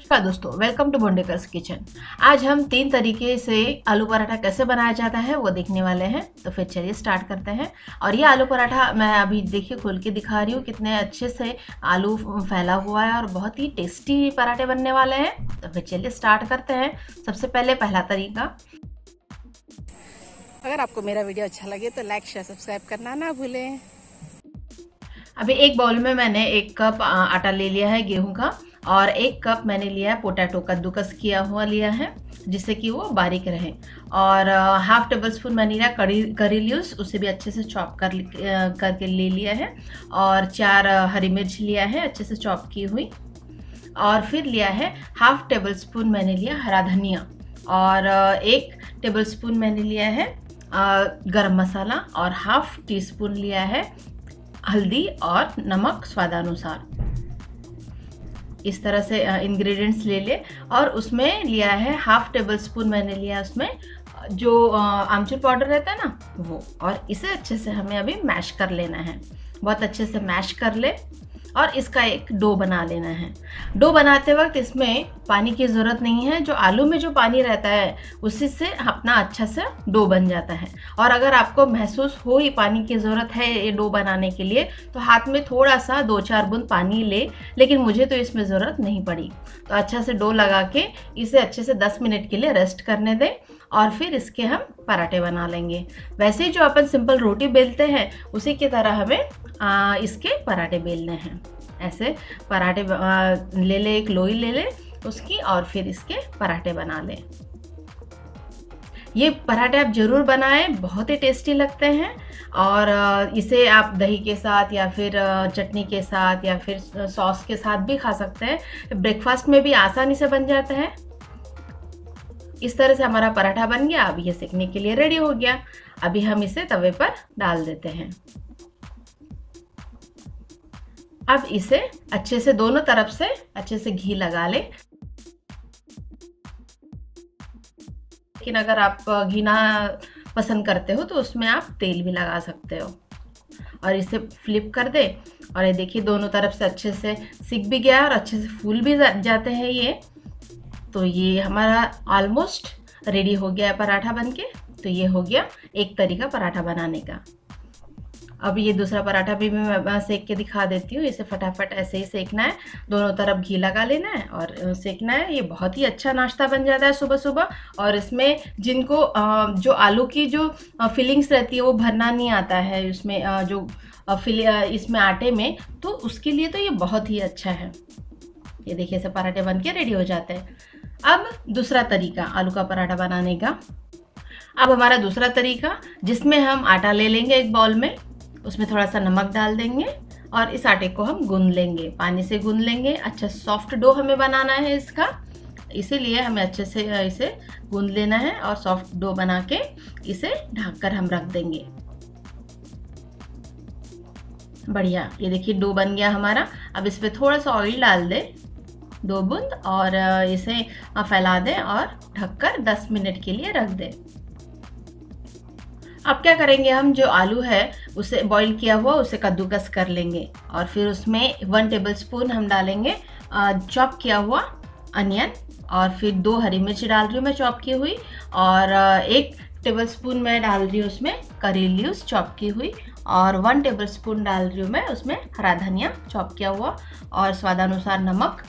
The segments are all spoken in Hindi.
नमस्कार दोस्तों वेलकम टू बोंडेकर्स किचन आज हम तीन तरीके से आलू पराठा कैसे बनाया जाता है, वो देखने वाले हैं। तो फिर चलिए स्टार्ट करते हैं। और ये आलू पराठा मैं अभी देखिए खोल के दिखा रही हूँ, कितने अच्छे से आलू फैला हुआ है और बहुत ही टेस्टी पराठे बनने वाले हैं। तो फिर चलिए स्टार्ट करते हैं। सबसे पहले पहला तरीका। अगर आपको मेरा वीडियो अच्छा लगे तो लाइक शेयर सब्सक्राइब करना ना भूलें। अभी एक बाउल में मैंने एक कप आटा ले लिया है गेहूँ का और एक कप मैंने लिया है पोटैटो कद्दूकस किया हुआ लिया है, जिससे कि वो बारीक रहे। और हाफ़ टेबल स्पून मैंने लिया करी करी लीव्स उसे भी अच्छे से चॉप कर करके ले लिया है। और चार हरी मिर्च लिया है, अच्छे से चॉप की हुई। और फिर लिया है हाफ़ टेबल स्पून मैंने लिया हरा धनिया। और एक टेबल स्पून मैंने लिया है गरम मसाला और हाफ़ टी स्पून लिया है हल्दी और नमक स्वादानुसार। इस तरह से इंग्रेडिएंट्स ले ले और उसमें लिया है हाफ़ टेबल स्पून मैंने लिया उसमें, जो आमचूर पाउडर रहता है ना, वो। और इसे अच्छे से हमें अभी मैश कर लेना है। बहुत अच्छे से मैश कर ले। और इसका एक डो बना लेना है। डो बनाते वक्त इसमें पानी की ज़रूरत नहीं है, जो आलू में जो पानी रहता है, उसी से अपना अच्छा से डो बन जाता है। और अगर आपको महसूस हो ही पानी की ज़रूरत है ये डो बनाने के लिए तो हाथ में थोड़ा सा दो चार बूंद पानी ले, लेकिन मुझे तो इसमें ज़रूरत नहीं पड़ी। तो अच्छा से डो लगा के इसे अच्छे से दस मिनट के लिए रेस्ट करने दें। और फिर इसके हम पराठे बना लेंगे। वैसे जो अपन सिंपल रोटी बेलते हैं उसी की तरह हमें आ, इसके पराठे बेलने हैं। ऐसे पराठे ले ले एक लोई ले ले उसकी और फिर इसके पराठे बना लें। ये पराठे आप ज़रूर बनाएँ बहुत ही टेस्टी लगते हैं। और इसे आप दही के साथ या फिर चटनी के साथ या फिर सॉस के साथ भी खा सकते हैं। ब्रेकफास्ट में भी आसानी से बन जाता है। इस तरह से हमारा पराठा बन गया, अब ये सेकने के लिए रेडी हो गया। अभी हम इसे तवे पर डाल देते हैं। अब इसे अच्छे से दोनों तरफ़ से अच्छे से घी लगा ले। लेकिन अगर आप घी ना पसंद करते हो तो उसमें आप तेल भी लगा सकते हो। और इसे फ्लिप कर दे। और ये देखिए, दोनों तरफ़ से अच्छे से सीख भी गया और अच्छे से फूल भी जाते हैं ये। तो ये हमारा ऑलमोस्ट रेडी हो गया है पराठा बन के तो ये हो गया एक तरीका पराठा बनाने का। अब ये दूसरा पराठा भी मैं सेक के दिखा देती हूँ। इसे फटाफट ऐसे ही सेकना है। दोनों तरफ़ घी लगा लेना है और सेकना है। ये बहुत ही अच्छा नाश्ता बन जाता है सुबह सुबह। और इसमें जिनको जो आलू की जो फिलिंग्स रहती है वो भरना नहीं आता है। उसमें जो फिल इसमें आटे में तो उसके लिए तो ये बहुत ही अच्छा है। ये देखिए ऐसे पराठे बन के रेडी हो जाते हैं। अब दूसरा तरीका आलू का पराठा बनाने का। अब हमारा दूसरा तरीका, जिसमें हम आटा ले लेंगे एक बाउल में, उसमें थोड़ा सा नमक डाल देंगे और इस आटे को हम गूंद लेंगे। पानी से गूंद लेंगे। अच्छा सॉफ्ट डो हमें बनाना है इसका। इसीलिए हमें अच्छे से इसे गूंद लेना है और सॉफ्ट डो बना के इसे ढककर हम रख देंगे। बढ़िया। ये देखिए डो बन गया हमारा। अब इस पर थोड़ा सा ऑयल डाल दे। दो बूंद और इसे फैला दें और ढककर 10 मिनट के लिए रख दें। अब क्या करेंगे हम? जो आलू है, उसे बॉईल किया हुआ, उसे कद्दूकस कर लेंगे और फिर उसमें वन टेबल स्पून हम डालेंगे चॉप किया हुआ अनियन और फिर दो हरी मिर्च डाल रही हूँ मैं चॉप की हुई और एक टेबल स्पून मैं डाल रही हूँ उसमें करी लीव्स चॉप की हुई और वन टेबल स्पून डाल रही हूँ मैं उसमें हरा धनिया चॉप किया हुआ और स्वादानुसार नमक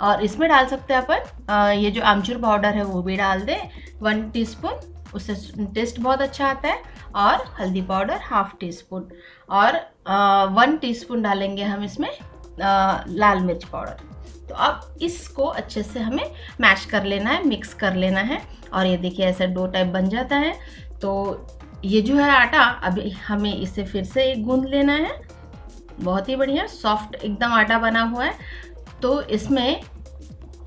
और इसमें डाल सकते हैं अपन ये जो आमचूर पाउडर है वो भी डाल दें वन टीस्पून उससे टेस्ट बहुत अच्छा आता है और हल्दी पाउडर हाफ़ टी स्पून और आ, वन टीस्पून डालेंगे हम इसमें आ, लाल मिर्च पाउडर तो अब इसको अच्छे से हमें मैश कर लेना है मिक्स कर लेना है और ये देखिए ऐसा डो टाइप बन जाता है। तो ये जो है आटा अभी हमें इसे फिर से गूंद लेना है। बहुत ही बढ़िया सॉफ्ट एकदम आटा बना हुआ है। तो इसमें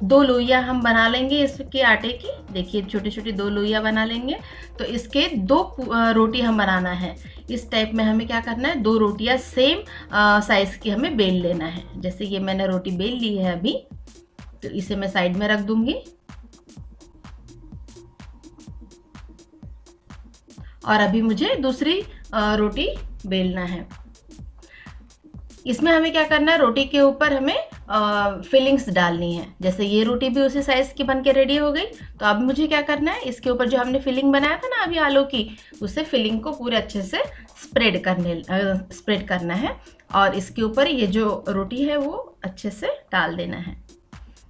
दो लोइया हम बना लेंगे इसके आटे की। देखिए छोटी छोटी दो लोइया बना लेंगे। तो इसके दो रोटी हम बनाना है। इस टाइप में हमें क्या करना है? दो रोटियाँ सेम साइज़ की हमें बेल लेना है। जैसे ये मैंने रोटी बेल ली है अभी तो इसे मैं साइड में रख दूँगी। और अभी मुझे दूसरी रोटी बेलना है। इसमें हमें क्या करना है? रोटी के ऊपर हमें फिलिंग्स डालनी है। जैसे ये रोटी भी उसी साइज़ की बन के रेडी हो गई तो अब मुझे क्या करना है? इसके ऊपर जो हमने फिलिंग बनाया था ना अभी आलू की, उसे फिलिंग को पूरे अच्छे से स्प्रेड करने स्प्रेड करना है। और इसके ऊपर ये जो रोटी है वो अच्छे से डाल देना है।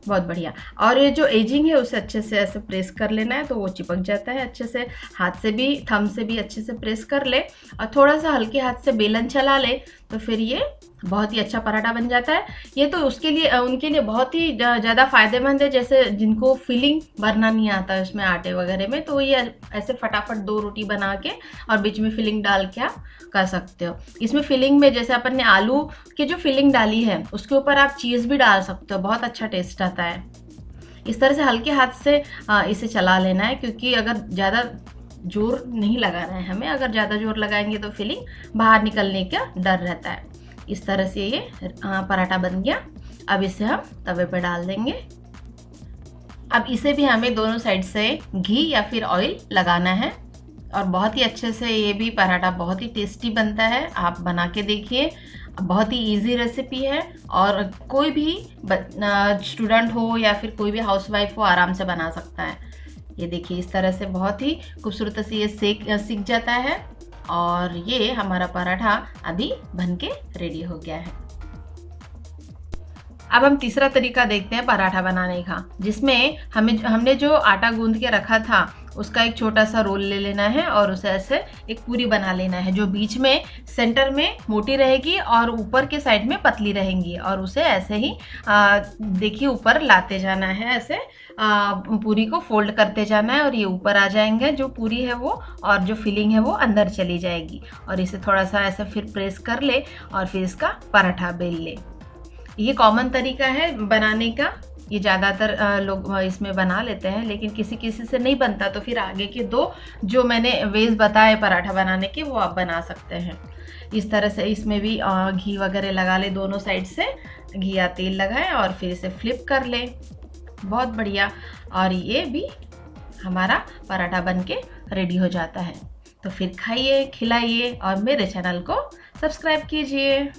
बहुत बढ़िया। और ये जो एजिंग है, उसे अच्छे से ऐसे प्रेस कर लेना है तो वो चिपक जाता है अच्छे से। हाथ से भी थम से भी अच्छे से प्रेस कर ले। और थोड़ा सा हल्के हाथ से बेलन चला ले तो फिर ये बहुत ही अच्छा पराठा बन जाता है। ये तो उसके लिए उनके लिए बहुत ही ज़्यादा फ़ायदेमंद है, जैसे जिनको फिलिंग भरना नहीं आता उसमें आटे वगैरह में तो ये ऐसे फटाफट दो रोटी बना के और बीच में फिलिंग डाल के आप कर सकते हो। इसमें फिलिंग में जैसे अपन ने आलू की जो फिलिंग डाली है, उसके ऊपर आप चीज़ भी डाल सकते हो, बहुत अच्छा टेस्ट आता है। इस तरह से हल्के हाथ से इसे चला लेना है, क्योंकि अगर ज़्यादा ज़ोर नहीं लगाना है हमें। अगर ज़्यादा ज़ोर लगाएँगे तो फिलिंग बाहर निकलने का डर रहता है। इस तरह से ये पराठा बन गया। अब इसे हम तवे पर डाल देंगे। अब इसे भी हमें दोनों साइड से घी या फिर ऑयल लगाना है। और बहुत ही अच्छे से ये भी पराठा बहुत ही टेस्टी बनता है। आप बना के देखिए। बहुत ही इजी रेसिपी है। और कोई भी स्टूडेंट हो या फिर कोई भी हाउसवाइफ हो आराम से बना सकता है। ये देखिए, इस तरह से बहुत ही खूबसूरत से ये सेक, सीख जाता है और ये हमारा पराठा अभी बन के रेडी हो गया है। अब हम तीसरा तरीका देखते हैं पराठा बनाने का जिसमें हमें हमने जो आटा गूंद के रखा था उसका एक छोटा सा रोल ले लेना है और उसे ऐसे एक पूरी बना लेना है जो बीच में सेंटर में मोटी रहेगी और ऊपर के साइड में पतली रहेंगी और उसे ऐसे ही देखिए ऊपर लाते जाना है ऐसे आ, पूरी को फोल्ड करते जाना है और ये ऊपर आ जाएँगे जो पूरी है वो और जो फिलिंग है वो अंदर चली जाएगी और इसे थोड़ा सा ऐसे फिर प्रेस कर ले और फिर इसका पराठा बेल ले। ये कॉमन तरीका है बनाने का। ये ज़्यादातर लोग इसमें बना लेते हैं, लेकिन किसी किसी से नहीं बनता तो फिर आगे के दो जो मैंने वेज बताए पराठा बनाने के, वो आप बना सकते हैं। इस तरह से इसमें भी घी वगैरह लगा ले दोनों साइड से, घी या तेल लगाएँ और फिर इसे फ्लिप कर लें। बहुत बढ़िया। और ये भी हमारा पराठा बन के रेडी हो जाता है। तो फिर खाइए, खिलाइए और मेरे चैनल को सब्सक्राइब कीजिए।